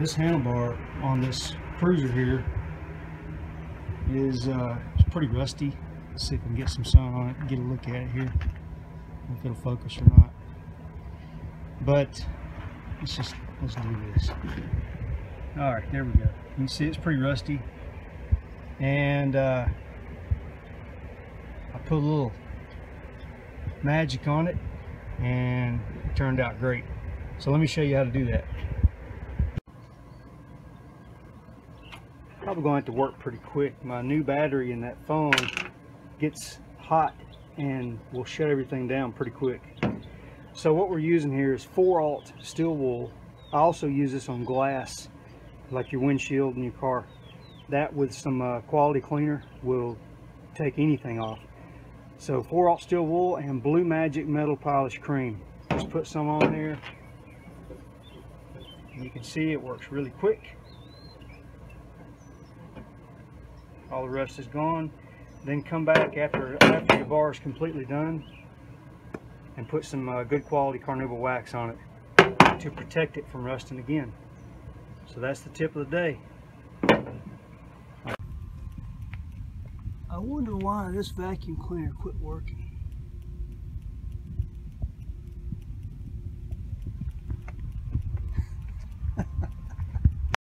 this handlebar on this cruiser here is uh, pretty rusty. Let's see if we can get some sun on it and get a look at it here. If it'll focus or not. But let's just let's do this. All right, there we go. You can see it's pretty rusty, and uh, I put a little magic on it, and it turned out great. So let me show you how to do that. Probably going to work pretty quick. My new battery in that phone gets hot and will shut everything down pretty quick. So what we're using here is 4 aught steel wool. I also use this on glass, like your windshield in your car. That with some uh, quality cleaner will take anything off. So 4 aught steel wool and Blue Magic metal polish cream. Just put some on there. You can see it works really quick. All the rust is gone. Then come back after after your bar is completely done and put some uh, good quality carnauba wax on it to protect it from rusting again. So that's the tip of the day. I wonder why this vacuum cleaner quit working.